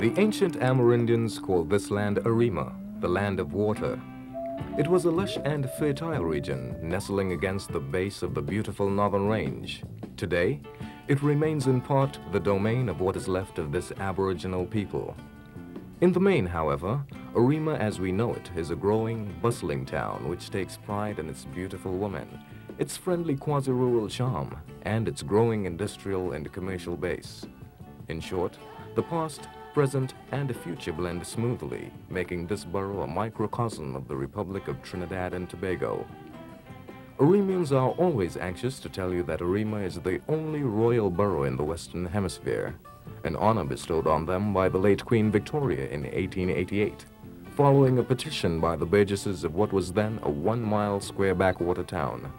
The ancient Amerindians called this land Arima, the land of water. It was a lush and fertile region nestling against the base of the beautiful northern range. Today, it remains in part the domain of what is left of this aboriginal people. In the main, however, Arima as we know it is a growing, bustling town which takes pride in its beautiful women, its friendly quasi-rural charm, and its growing industrial and commercial base. In short, the past, present, and the future blend smoothly, making this borough a microcosm of the Republic of Trinidad and Tobago. Arimians are always anxious to tell you that Arima is the only royal borough in the Western Hemisphere, an honor bestowed on them by the late Queen Victoria in 1888, following a petition by the burgesses of what was then a one-mile square backwater town.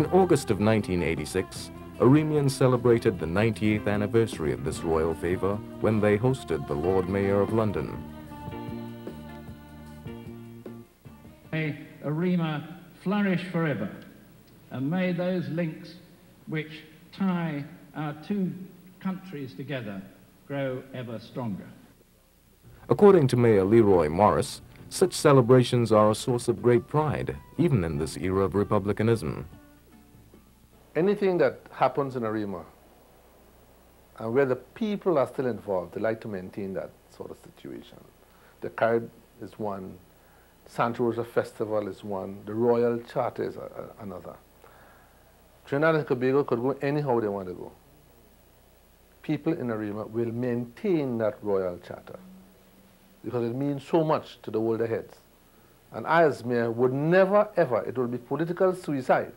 In August of 1986, Arimians celebrated the 98th anniversary of this royal favor when they hosted the Lord Mayor of London. May Arima flourish forever, and may those links which tie our two countries together grow ever stronger. According to Mayor Leroy Morris, such celebrations are a source of great pride, even in this era of republicanism anything that happens in Arima and where the people are still involved, they like to maintain that sort of situation. The Carib is one, Santa Rosa Festival is one, the Royal Charter is a, a, another. Trinidad and Tobago could go anyhow they want to go. People in Arima will maintain that Royal Charter because it means so much to the older heads. And I as mayor would never ever, it will be political suicide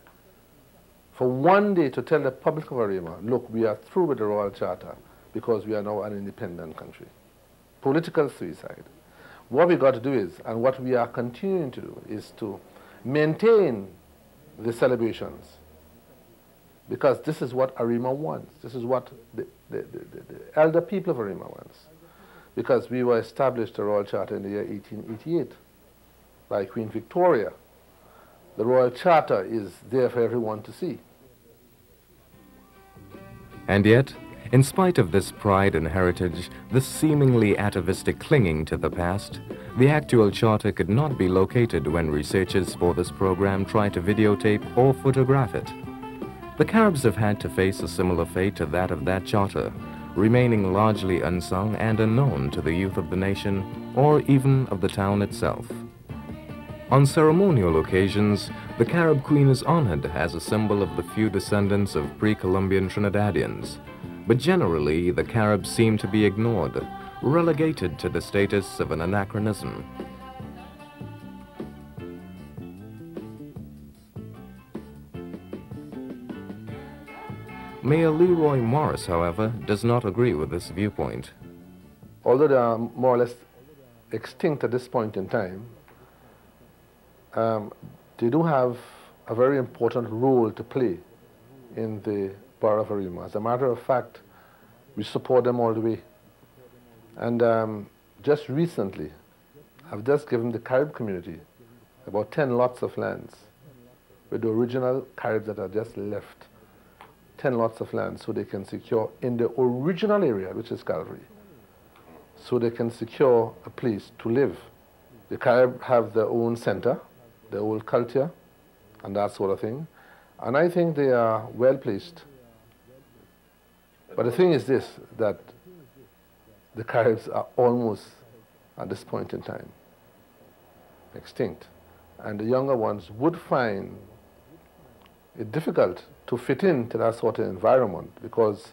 for one day to tell the public of Arima, look, we are through with the Royal Charter because we are now an independent country. Political suicide. What we got to do is, and what we are continuing to do, is to maintain the celebrations because this is what Arima wants. This is what the, the, the, the elder people of Arima wants. Because we were established the Royal Charter in the year 1888 by Queen Victoria the Royal Charter is there for everyone to see. And yet, in spite of this pride and heritage, this seemingly atavistic clinging to the past, the actual charter could not be located when researchers for this program try to videotape or photograph it. The Caribs have had to face a similar fate to that of that charter, remaining largely unsung and unknown to the youth of the nation or even of the town itself. On ceremonial occasions, the Carib Queen is honored as a symbol of the few descendants of pre-Columbian Trinidadians. But generally, the Caribs seem to be ignored, relegated to the status of an anachronism. Mayor Leroy Morris, however, does not agree with this viewpoint. Although they are more or less extinct at this point in time, um, they do have a very important role to play in the borough of Arima. As a matter of fact, we support them all the way. And um, just recently, I've just given the Carib community about 10 lots of lands with the original Caribs that are just left. 10 lots of land so they can secure in the original area, which is Calvary, so they can secure a place to live. The Carib have their own center, the old culture and that sort of thing. And I think they are well placed. But the thing is this, that the Caribs are almost, at this point in time, extinct. And the younger ones would find it difficult to fit into that sort of environment because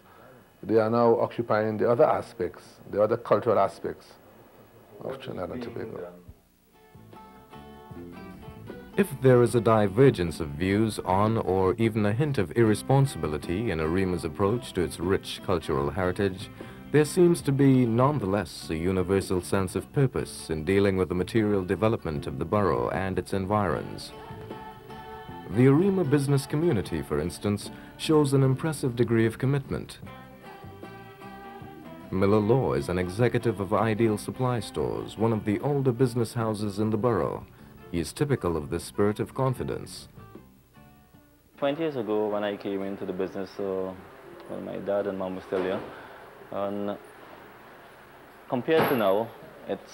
they are now occupying the other aspects, the other cultural aspects of Trinidad and Tobago. If there is a divergence of views on or even a hint of irresponsibility in Arima's approach to its rich cultural heritage, there seems to be nonetheless a universal sense of purpose in dealing with the material development of the borough and its environs. The Arima business community, for instance, shows an impressive degree of commitment. Miller Law is an executive of Ideal Supply Stores, one of the older business houses in the borough. He is typical of this spirit of confidence. 20 years ago when I came into the business, uh, well, my dad and mom were still here. And compared to now, it's,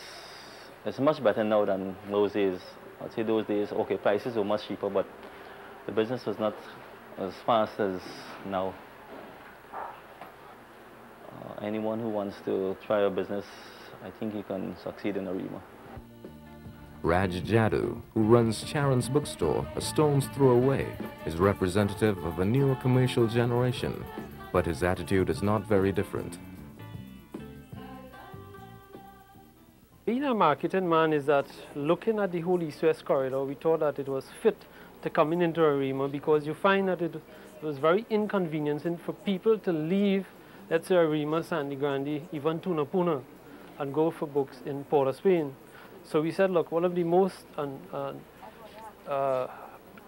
it's much better now than those days. I'd say those days, okay, prices were much cheaper, but the business was not as fast as now. Uh, anyone who wants to try a business, I think he can succeed in Arima. Raj Jadu, who runs Charon's bookstore, a stone's throw away, is representative of a newer commercial generation, but his attitude is not very different. Being a marketing man is that looking at the whole East-West corridor, we thought that it was fit to come in into Arima because you find that it was very inconveniencing for people to leave, let's say Arima, Sangre Grande, even Tunapuna, and go for books in Port of Spain. So we said, look, one of the most uh,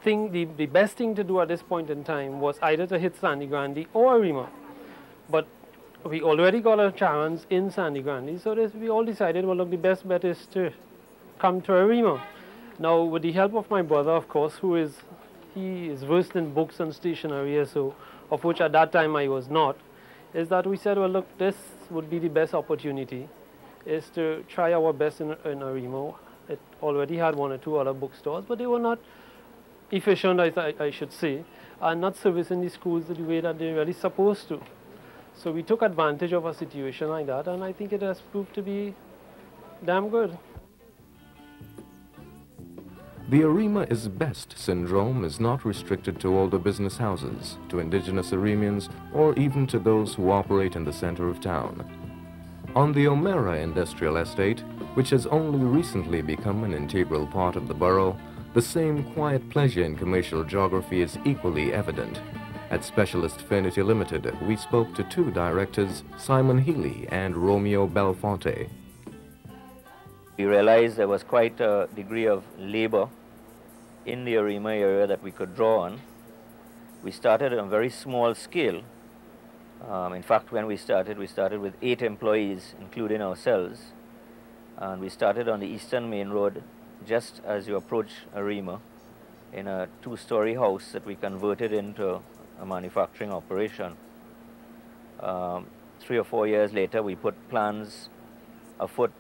thing, the, the best thing to do at this point in time was either to hit Sandy Grande or Arima. But we already got a chance in Sandy Grande, so this, we all decided, well, look, the best bet is to come to Arima. Now, with the help of my brother, of course, who is, he is versed in books and stationery, so, of which at that time I was not, is that we said, well, look, this would be the best opportunity, is to try our best in, in Arima. It already had one or two other bookstores, but they were not efficient, I, I should say, and not servicing the schools the way that they're really supposed to. So we took advantage of a situation like that, and I think it has proved to be damn good. The Arima is best syndrome is not restricted to older business houses, to indigenous Arimians, or even to those who operate in the center of town. On the O'Meara Industrial Estate, which has only recently become an integral part of the borough, the same quiet pleasure in commercial geography is equally evident. At Specialist Furniture Limited, we spoke to two directors, Simon Healy and Romeo Belfonte. We realized there was quite a degree of labor in the Arima area that we could draw on. We started on a very small scale. Um, in fact, when we started, we started with eight employees, including ourselves. And we started on the Eastern Main Road just as you approach Arima in a two-story house that we converted into a manufacturing operation. Um, three or four years later, we put plans afoot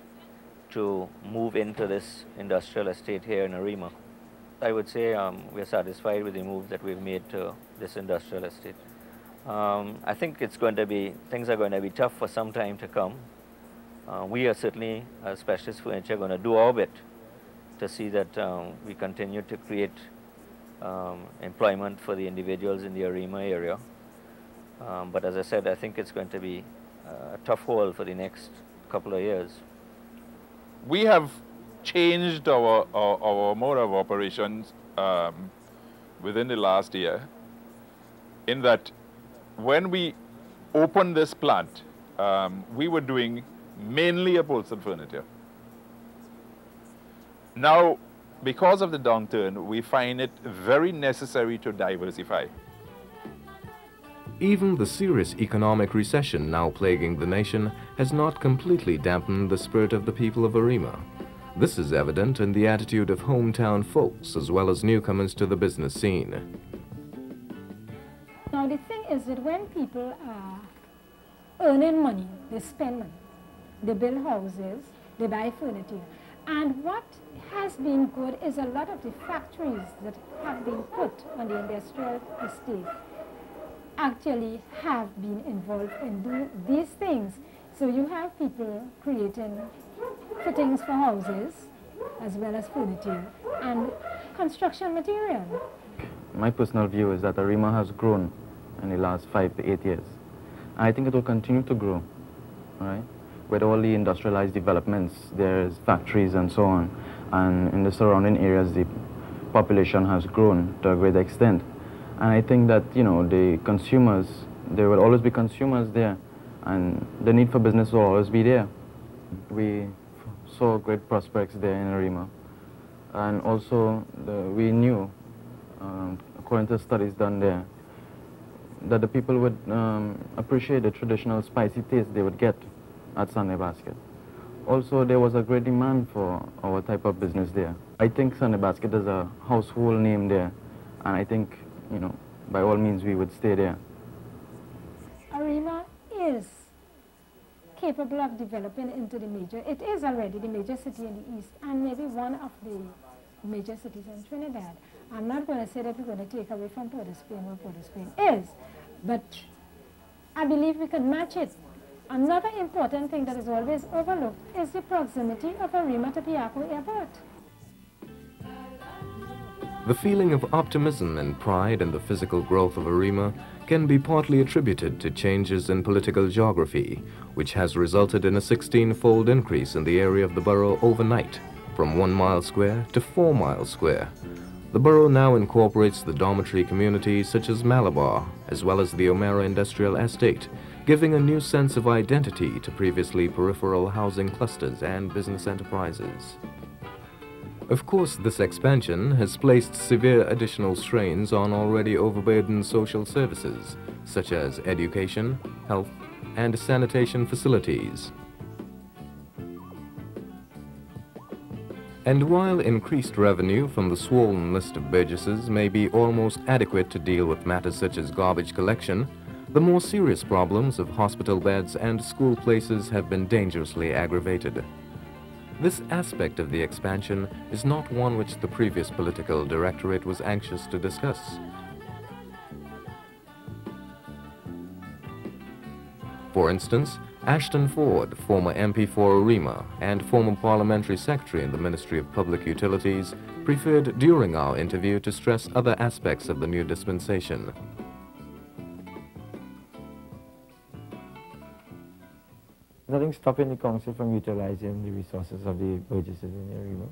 to move into this industrial estate here in Arima. I would say um, we're satisfied with the move that we've made to this industrial estate. Um, I think it's going to be, things are going to be tough for some time to come. Uh, we are certainly, as specialists Specialist Furniture, going to do our bit to see that um, we continue to create um, employment for the individuals in the Arima area. Um, but as I said, I think it's going to be a tough haul for the next couple of years. We have changed our, our, our mode of operations um, within the last year in that when we opened this plant, um, we were doing mainly upholstered furniture. Now, because of the downturn, we find it very necessary to diversify. Even the serious economic recession now plaguing the nation has not completely dampened the spirit of the people of Arima. This is evident in the attitude of hometown folks as well as newcomers to the business scene. Now the thing is that when people are earning money, they spend money. They build houses, they buy furniture. And what has been good is a lot of the factories that have been put on the industrial estate actually have been involved in do these things. So you have people creating fittings for houses as well as furniture and construction material. My personal view is that Arima has grown in the last five to eight years. I think it will continue to grow, right? With all the industrialized developments, there's factories and so on and in the surrounding areas the population has grown to a great extent. And I think that, you know, the consumers, there will always be consumers there and the need for business will always be there. We saw great prospects there in Arima. And also the, we knew, um, according to studies done there, that the people would um, appreciate the traditional spicy taste they would get at Sunday Basket. Also, there was a great demand for our type of business there. I think Sunday Basket is a household name there, and I think, you know, by all means we would stay there. Arima is capable of developing into the major, it is already the major city in the east, and maybe one of the major cities in Trinidad. I'm not going to say that we're going to take away from Port of Spain Port of Spain is, but I believe we can match it. Another important thing that is always overlooked is the proximity of Arima to Piarco Airport. The feeling of optimism and pride in the physical growth of Arima can be partly attributed to changes in political geography, which has resulted in a 16-fold increase in the area of the borough overnight, from 1 mile square to 4 miles square. The borough now incorporates the dormitory communities such as Malabar, as well as the O'Meara Industrial Estate, giving a new sense of identity to previously peripheral housing clusters and business enterprises. Of course, this expansion has placed severe additional strains on already overburdened social services, such as education, health, and sanitation facilities. And while increased revenue from the swollen list of burgesses may be almost adequate to deal with matters such as garbage collection, the more serious problems of hospital beds and school places have been dangerously aggravated. This aspect of the expansion is not one which the previous political directorate was anxious to discuss. For instance, Ashton Ford, former MP for Arima and former parliamentary secretary in the Ministry of Public Utilities, preferred during our interview to stress other aspects of the new dispensation. Nothing stopping the council from utilizing the resources of the burgesses in Arima,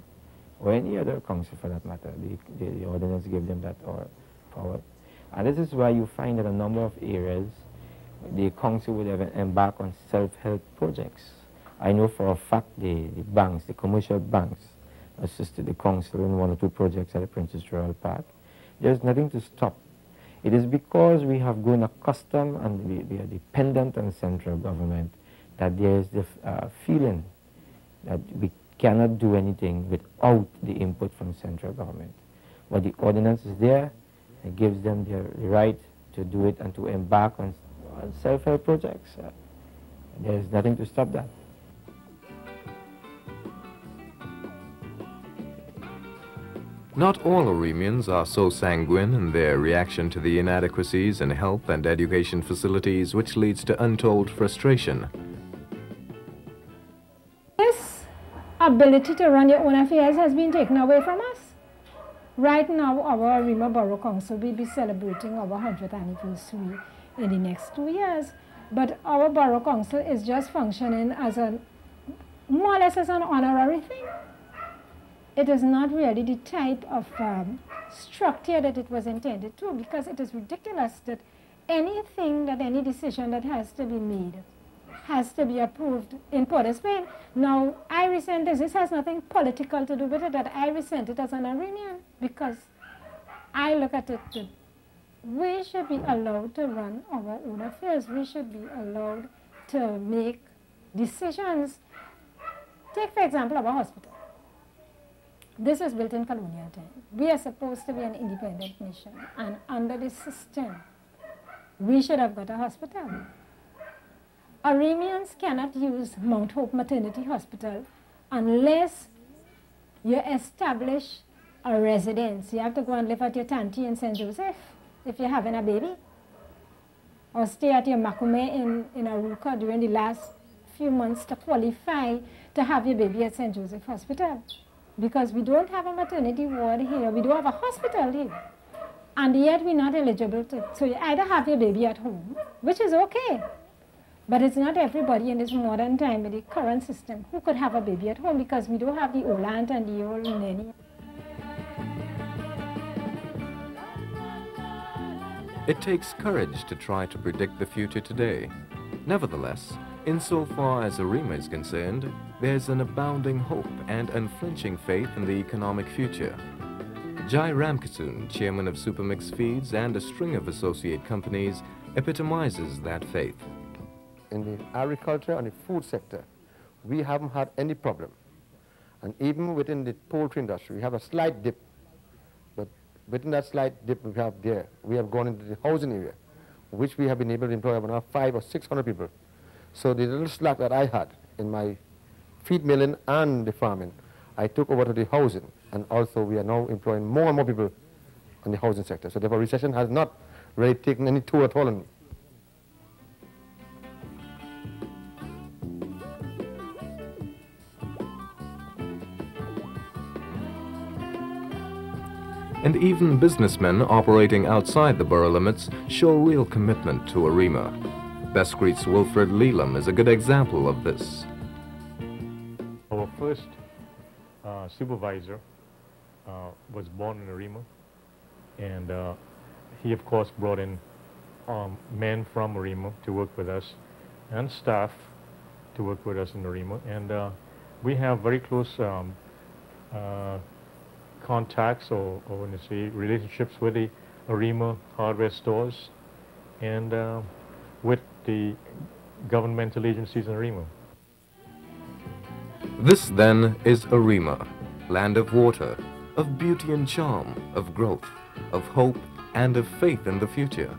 or any other council for that matter. The, the, the ordinance gave them that power. And this is why you find that a number of areas the council would have embarked on self-help projects. I know for a fact the, the, banks, the commercial banks, assisted the council in one or two projects at the Princess Royal Park. There's nothing to stop. It is because we have grown accustomed and we, we are dependent on central government that there is the uh, feeling that we cannot do anything without the input from central government. But the ordinance is there, it gives them the right to do it and to embark on self-help projects. Uh, there's nothing to stop that. Not all Arimians are so sanguine in their reaction to the inadequacies in health and education facilities which leads to untold frustration. This ability to run your own affairs has been taken away from us. Right now, our Arima Borough Council will be celebrating our 100th anniversary in the next two years. But our borough council is just functioning as a, more or less as an honorary thing. It is not really the type of um, structure that it was intended to because it is ridiculous that anything that any decision that has to be made has to be approved in Port Spain. Now, I resent this. This has nothing political to do with it, that I resent it as an Arimian because I look at it we should be allowed to run our own affairs. We should be allowed to make decisions. Take, for example, our hospital. This was built in colonial time. We are supposed to be an independent nation, and under this system, we should have got a hospital. Arimians cannot use Mount Hope Maternity Hospital unless you establish a residence. You have to go and live at your tanty in St. Joseph if you're having a baby, or stay at your makume in, in Arouca during the last few months to qualify to have your baby at St. Joseph Hospital. Because we don't have a maternity ward here, we don't have a hospital here. And yet we're not eligible to, so you either have your baby at home, which is okay, but it's not everybody in this modern time in the current system who could have a baby at home because we don't have the old aunt and the old nanny. It takes courage to try to predict the future today. Nevertheless, insofar as Arima is concerned, there's an abounding hope and unflinching faith in the economic future. Jai Ramkissoon, chairman of Supermix Feeds and a string of associate companies, epitomizes that faith. in the agriculture and the food sector, we haven't had any problem. And even within the poultry industry, we have a slight dip. Within that slight dip we have there, we have gone into the housing area, which we have been able to employ about five or six hundred people. So the little slack that I had in my feed milling and the farming, I took over to the housing. And also we are now employing more and more people in the housing sector. So therefore recession has not really taken any toll at all on me. And even businessmen operating outside the borough limits show real commitment to Arima. Beskreet's Wilfred Lelam is a good example of this. Our first uh, supervisor uh, was born in Arima, and uh, he of course brought in um, men from Arima to work with us and staff to work with us in Arima, and uh, we have very close um, uh, contacts or, or when you say relationships with the Arima hardware stores and uh, with the governmental agencies in Arima. This then is Arima, land of water, of beauty and charm, of growth, of hope and of faith in the future.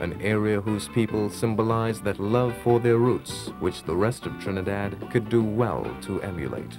An area whose people symbolize that love for their roots, which the rest of Trinidad could do well to emulate.